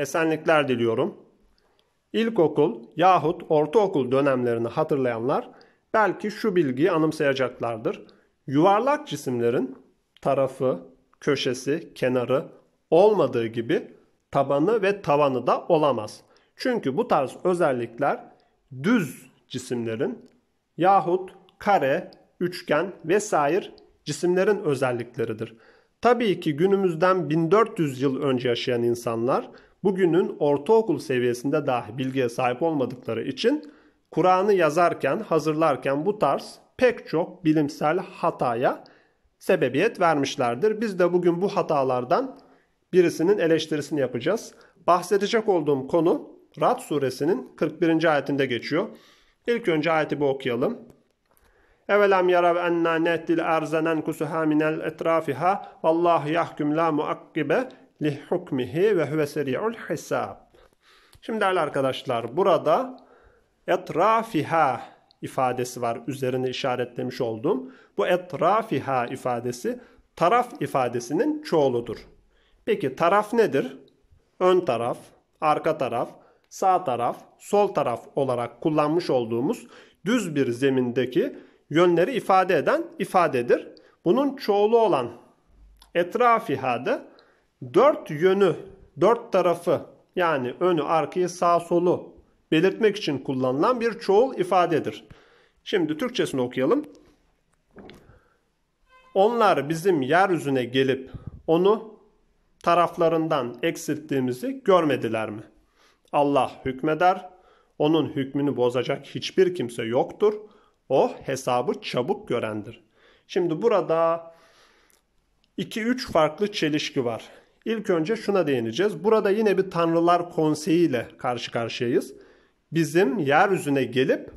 esenlikler diliyorum. İlkokul yahut ortaokul dönemlerini hatırlayanlar belki şu bilgiyi anımsayacaklardır. Yuvarlak cisimlerin tarafı, köşesi, kenarı olmadığı gibi tabanı ve tavanı da olamaz. Çünkü bu tarz özellikler düz cisimlerin yahut kare, üçgen vesaire cisimlerin özellikleridir. Tabii ki günümüzden 1400 yıl önce yaşayan insanlar bugünün ortaokul seviyesinde dahi bilgiye sahip olmadıkları için Kur'an'ı yazarken, hazırlarken bu tarz pek çok bilimsel hataya sebebiyet vermişlerdir. Biz de bugün bu hatalardan birisinin eleştirisini yapacağız. Bahsedecek olduğum konu Rad suresinin 41. ayetinde geçiyor. İlk önce ayeti bir okuyalım. Evelem yarav enna nettil erzenen kusuha minel etrafiha vallahu yahkum la muakkibe li hukmihi ve huve seri'ul hisab. Şimdi değerli arkadaşlar burada etrafiha ifadesi var. Üzerine işaretlemiş olduğum. Bu etrafiha ifadesi taraf ifadesinin çoğuludur. Peki taraf nedir? Ön taraf, arka taraf, sağ taraf, sol taraf olarak kullanmış olduğumuz düz bir zemindeki yönleri ifade eden ifadedir. Bunun çoğulu olan etrafihada dört yönü, dört tarafı yani önü, arkayı, sağ, solu belirtmek için kullanılan bir çoğul ifadedir. Şimdi Türkçesini okuyalım. Onlar bizim yeryüzüne gelip onu taraflarından eksilttiğimizi görmediler mi? Allah hükmeder. Onun hükmünü bozacak hiçbir kimse yoktur. O hesabı çabuk görendir. Şimdi burada 2-3 farklı çelişki var. İlk önce şuna değineceğiz. Burada yine bir tanrılar konseyi ile karşı karşıyayız. Bizim yeryüzüne gelip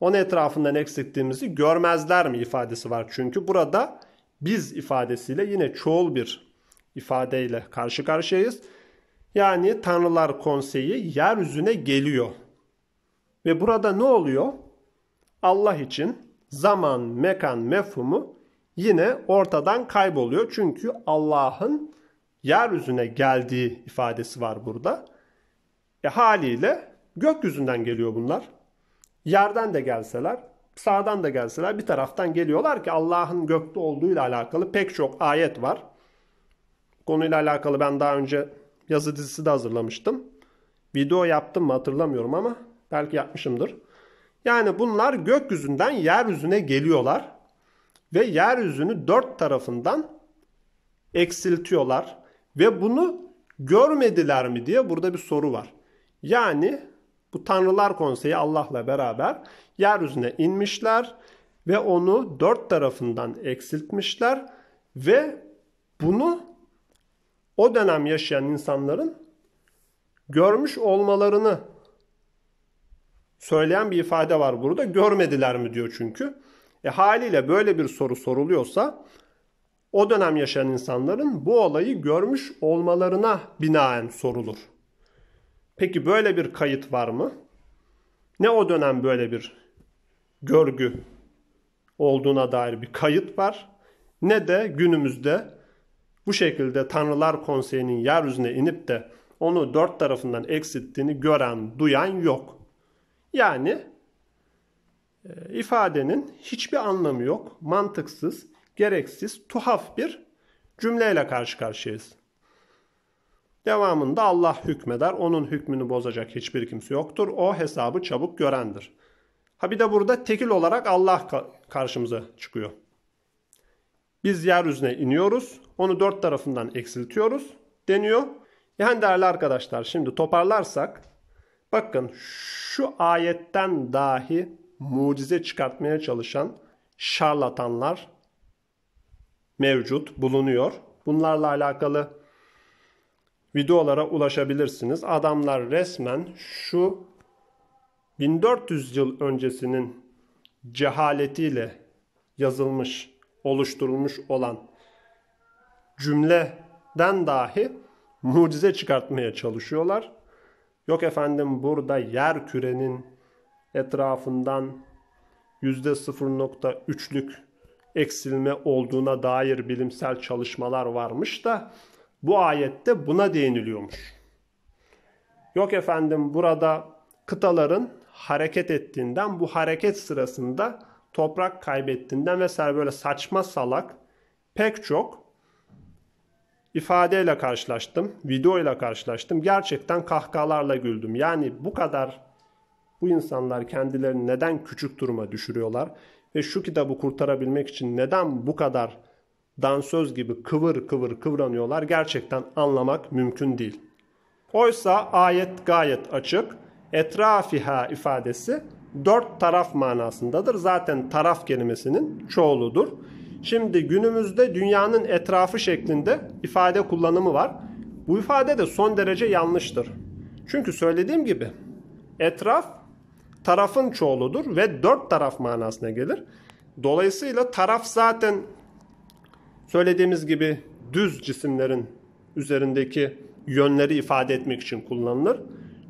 onun etrafından eksilttiğimizi görmezler mi ifadesi var. Çünkü burada biz ifadesiyle yine çoğul bir ifadeyle karşı karşıyayız. Yani Tanrılar Konseyi yeryüzüne geliyor. Ve burada ne oluyor? Allah için zaman, mekan, mefhumu yine ortadan kayboluyor. Çünkü Allah'ın yeryüzüne geldiği ifadesi var burada. E haliyle gökyüzünden geliyor bunlar. Yerden de gelseler, sağdan da gelseler bir taraftan geliyorlar ki Allah'ın gökte olduğuyla alakalı pek çok ayet var. Konuyla alakalı ben daha önce yazı dizisi de hazırlamıştım. Video yaptım mı hatırlamıyorum ama belki yapmışımdır. Yani bunlar gökyüzünden yeryüzüne geliyorlar ve yeryüzünü dört tarafından eksiltiyorlar ve bunu görmediler mi diye burada bir soru var. Yani bu Tanrılar Konseyi Allah'la beraber yeryüzüne inmişler ve onu dört tarafından eksiltmişler ve bunu o dönem yaşayan insanların görmüş olmalarını söyleyen bir ifade var burada. Görmediler mi diyor çünkü. E haliyle böyle bir soru soruluyorsa o dönem yaşayan insanların bu olayı görmüş olmalarına binaen sorulur. Peki böyle bir kayıt var mı? Ne o dönem böyle bir görgü olduğuna dair bir kayıt var ne de günümüzde bu şekilde Tanrılar Konseyi'nin yeryüzüne inip de onu dört tarafından eksilttiğini gören, duyan yok. Yani e, ifadenin hiçbir anlamı yok. Mantıksız, gereksiz, tuhaf bir cümleyle karşı karşıyayız. Devamında Allah hükmeder. Onun hükmünü bozacak hiçbir kimse yoktur. O hesabı çabuk görendir. Ha bir de burada tekil olarak Allah karşımıza çıkıyor. Biz yeryüzüne iniyoruz. Onu dört tarafından eksiltiyoruz deniyor. Yani değerli arkadaşlar şimdi toparlarsak bakın şu ayetten dahi mucize çıkartmaya çalışan şarlatanlar mevcut, bulunuyor. Bunlarla alakalı videolara ulaşabilirsiniz. Adamlar resmen şu 1400 yıl öncesinin cehaletiyle yazılmış, oluşturulmuş olan cümleden dahi mucize çıkartmaya çalışıyorlar. Yok efendim burada yer kürenin etrafından %0.3'lük eksilme olduğuna dair bilimsel çalışmalar varmış da bu ayette buna değiniliyormuş. Yok efendim burada kıtaların hareket ettiğinden bu hareket sırasında toprak kaybettiğinden vesaire böyle saçma salak pek çok ifadeyle karşılaştım, videoyla karşılaştım. Gerçekten kahkahalarla güldüm. Yani bu kadar bu insanlar kendilerini neden küçük duruma düşürüyorlar ve şu kitabı kurtarabilmek için neden bu kadar dansöz gibi kıvır kıvır kıvranıyorlar gerçekten anlamak mümkün değil. Oysa ayet gayet açık. Etrafiha ifadesi dört taraf manasındadır. Zaten taraf kelimesinin çoğuludur. Şimdi günümüzde dünyanın etrafı şeklinde ifade kullanımı var. Bu ifade de son derece yanlıştır. Çünkü söylediğim gibi etraf tarafın çoğuludur ve dört taraf manasına gelir. Dolayısıyla taraf zaten söylediğimiz gibi düz cisimlerin üzerindeki yönleri ifade etmek için kullanılır.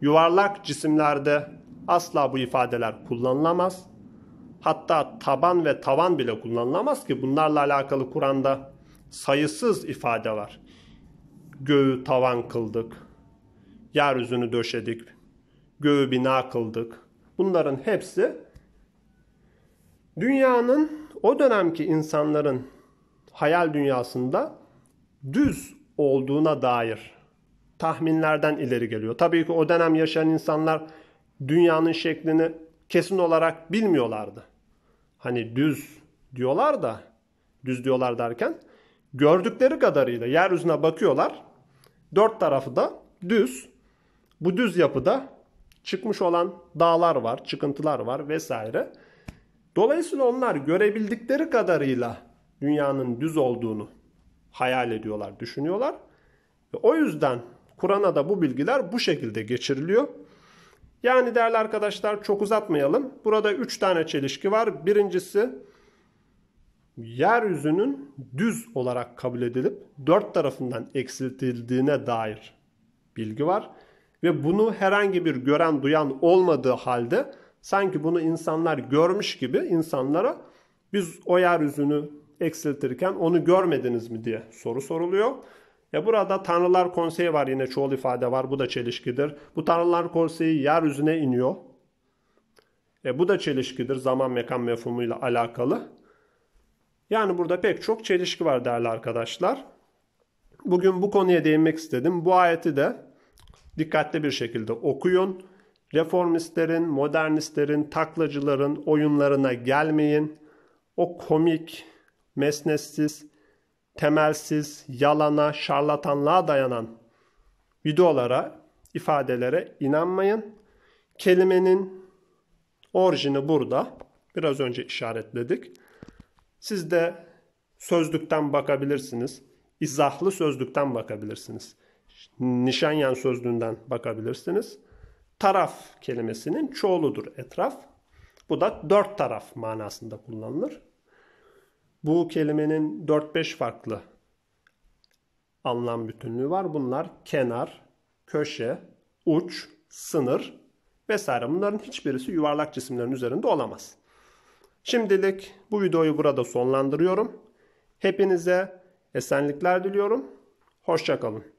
Yuvarlak cisimlerde asla bu ifadeler kullanılamaz. Hatta taban ve tavan bile kullanılamaz ki bunlarla alakalı Kur'an'da sayısız ifade var. Göğü tavan kıldık, yeryüzünü döşedik, göğü bina kıldık. Bunların hepsi dünyanın o dönemki insanların hayal dünyasında düz olduğuna dair tahminlerden ileri geliyor. Tabii ki o dönem yaşayan insanlar dünyanın şeklini kesin olarak bilmiyorlardı. Hani düz diyorlar da düz diyorlar derken gördükleri kadarıyla yeryüzüne bakıyorlar. Dört tarafı da düz. Bu düz yapıda çıkmış olan dağlar var, çıkıntılar var vesaire. Dolayısıyla onlar görebildikleri kadarıyla dünyanın düz olduğunu hayal ediyorlar, düşünüyorlar. Ve o yüzden Kur'an'a da bu bilgiler bu şekilde geçiriliyor. Yani değerli arkadaşlar çok uzatmayalım. Burada üç tane çelişki var. Birincisi yeryüzünün düz olarak kabul edilip dört tarafından eksiltildiğine dair bilgi var. Ve bunu herhangi bir gören duyan olmadığı halde sanki bunu insanlar görmüş gibi insanlara biz o yeryüzünü eksiltirken onu görmediniz mi diye soru soruluyor. E burada Tanrılar Konseyi var yine çoğul ifade var. Bu da çelişkidir. Bu Tanrılar Konseyi yeryüzüne iniyor. E bu da çelişkidir zaman mekan mefhumuyla alakalı. Yani burada pek çok çelişki var değerli arkadaşlar. Bugün bu konuya değinmek istedim. Bu ayeti de dikkatli bir şekilde okuyun. Reformistlerin, modernistlerin, taklacıların oyunlarına gelmeyin. O komik, mesnetsiz, temelsiz, yalana, şarlatanlığa dayanan videolara, ifadelere inanmayın. Kelimenin orijini burada. Biraz önce işaretledik. Siz de sözlükten bakabilirsiniz. İzahlı sözlükten bakabilirsiniz. Nişanyan sözlüğünden bakabilirsiniz. Taraf kelimesinin çoğuludur etraf. Bu da dört taraf manasında kullanılır. Bu kelimenin 4-5 farklı anlam bütünlüğü var. Bunlar kenar, köşe, uç, sınır vesaire. Bunların hiçbirisi yuvarlak cisimlerin üzerinde olamaz. Şimdilik bu videoyu burada sonlandırıyorum. Hepinize esenlikler diliyorum. Hoşçakalın.